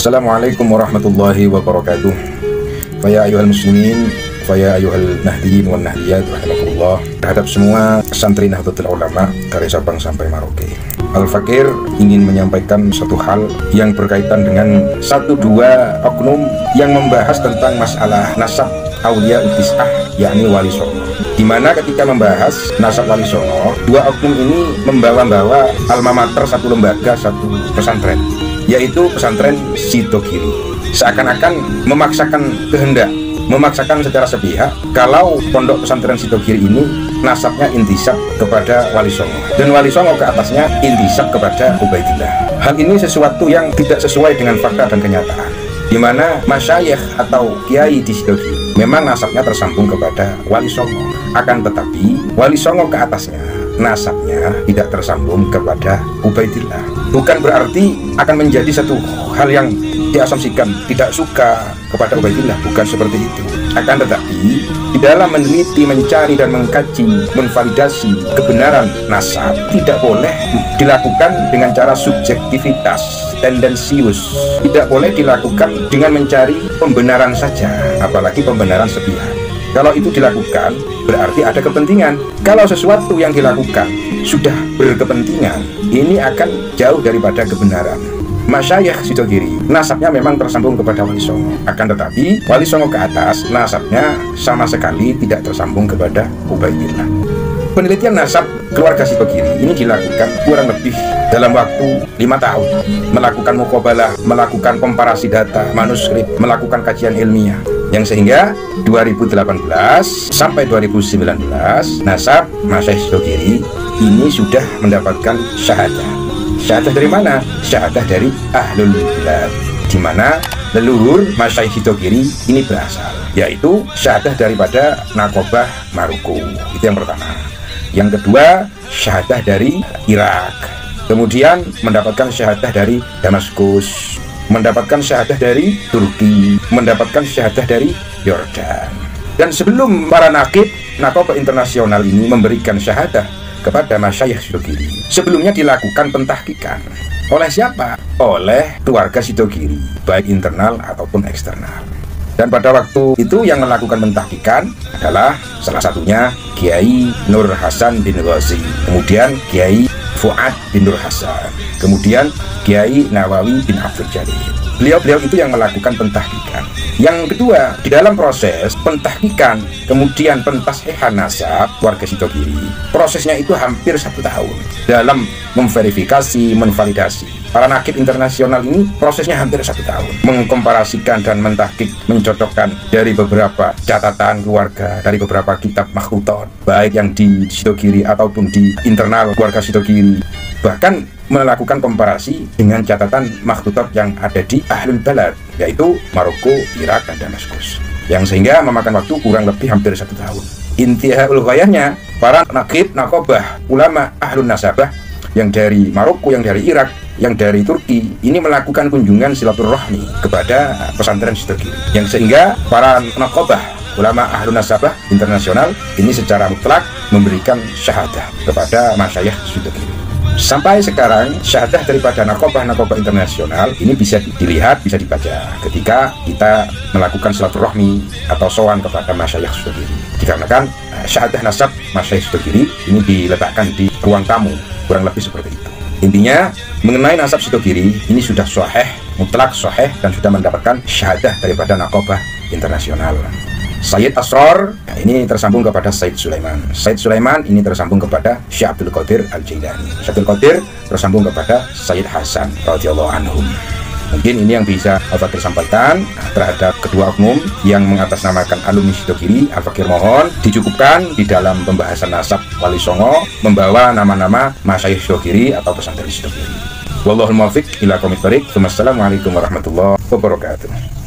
Assalamualaikum warahmatullahi wabarakatuh. Faya ayuhal muslimin Faya ayuhal nahdiyin wal nahdiyat Rahimahullah Terhadap semua santri Nahdlatul Ulama Dari Sabang sampai Maroke Al-Fakir ingin menyampaikan satu hal Yang berkaitan dengan Satu dua oknum Yang membahas tentang masalah Nasab Aulia Utis'ah yakni Wali Songo. Di mana ketika membahas nasab Wali Songo, dua oknum ini membawa-bawa alma mater satu lembaga, satu pesantren yaitu pesantren Sidogiri. Seakan-akan memaksakan kehendak memaksakan secara sepihak kalau pondok pesantren Sidogiri ini nasabnya intisab kepada Wali Songo. Dan Wali Songo ke atasnya intisab kepada Ubaidillah. Hal ini sesuatu yang tidak sesuai dengan fakta dan kenyataan di mana masyayikh atau kiai di Sidogiri memang nasabnya tersambung kepada Wali Songo. Akan tetapi Wali Songo ke atasnya nasabnya tidak tersambung kepada Ubaidillah. Bukan berarti akan menjadi satu hal yang diasumsikan tidak suka kepada Ubaidillah bukan seperti itu akan tetapi di dalam meneliti mencari dan mengkaji menvalidasi kebenaran nasab tidak boleh dilakukan dengan cara subjektivitas tendensius tidak boleh dilakukan dengan mencari pembenaran saja apalagi pembenaran sepihak kalau itu dilakukan, berarti ada kepentingan. Kalau sesuatu yang dilakukan sudah berkepentingan, ini akan jauh daripada kebenaran. Masyayikh Sidogiri, nasabnya memang tersambung kepada Wali Songo. Akan tetapi, Wali Songo ke atas, nasabnya sama sekali tidak tersambung kepada Ubaidillah. Penelitian nasab keluarga Sidogiri ini dilakukan kurang lebih dalam waktu lima tahun. Melakukan mukobalah, melakukan komparasi data, manuskrip, melakukan kajian ilmiah yang sehingga 2018 sampai 2019 nasab Masyayikh Sidogiri ini sudah mendapatkan syahadah syahadah dari mana? syahadah dari Ahlul Bilad. Di mana leluhur Masyayikh Sidogiri ini berasal yaitu syahadah daripada Nakobah Maruku itu yang pertama. Yang kedua syahadah dari Irak. Kemudian mendapatkan syahadah dari Damaskus. Mendapatkan syahadah dari Turki, mendapatkan syahadah dari Yordan. Dan sebelum para nakib Nakoba Internasional ini memberikan syahadah kepada Masyayikh Sidogiri, sebelumnya dilakukan pentahkikan. Oleh siapa? Oleh keluarga Sidogiri, baik internal ataupun eksternal. Dan pada waktu itu yang melakukan pentahkikan adalah salah satunya Kiai Nur Hasan bin Ghazi, kemudian Kiai Fuad bin Nur Hasan, kemudian Kiai Nawawi bin Abdul. Beliau-beliau itu yang melakukan pentahkikan. Yang kedua, di dalam proses pentahkikan, kemudian pentashehan nasab warga Sidogiri, prosesnya itu hampir satu tahun dalam memverifikasi, menvalidasi. Para nakib internasional ini prosesnya hampir satu tahun. Mengkomparasikan dan mentahkik Mencocokkan dari beberapa catatan keluarga Dari beberapa kitab makhlutot Baik yang di Sidogiri ataupun di internal keluarga Sidogiri Bahkan melakukan komparasi dengan catatan makhlutot yang ada di Ahlul Balad Yaitu Maroko, Irak, dan Damaskus Yang sehingga memakan waktu kurang lebih hampir satu tahun. Intihul ghayahnya para nakib, nakobah, ulama Ahlul Nasabah yang dari Maroko, yang dari Irak, yang dari Turki ini melakukan kunjungan silaturahmi kepada pesantren Sidogiri yang sehingga para nakobah ulama ahlu nasabah internasional ini secara mutlak memberikan syahadah kepada masyayikh Sidogiri sampai sekarang syahadah daripada nakobah-nakobah internasional ini bisa dilihat, bisa dibaca ketika kita melakukan silaturahmi atau sowan kepada masyayikh Sidogiri dikarenakan syahadah nasab masyayikh Sidogiri ini diletakkan di ruang tamu kurang lebih seperti itu. Intinya mengenai nasab Sidogiri ini sudah sahih mutlak sahih dan sudah mendapatkan syahadah daripada nakobah internasional Sayyid Asror nah ini tersambung kepada Sayyid Sulaiman Sayyid Sulaiman ini tersambung kepada Syekh Abdul Qadir Al-Jailani Syekh Abdul Qadir tersambung kepada Sayyid Hasan radhiyallahu anhum Mungkin ini yang bisa Al-Fakir sampaikan terhadap kedua oknum yang mengatasnamakan alumni Sidogiri. Al-Fakir mohon dicukupkan di dalam pembahasan nasab Wali Songo membawa nama-nama Masyayikh Sidogiri atau pesantren Sidogiri. Wallahul muwaffiq ila qomit Wassalamualaikum warahmatullahi wabarakatuh.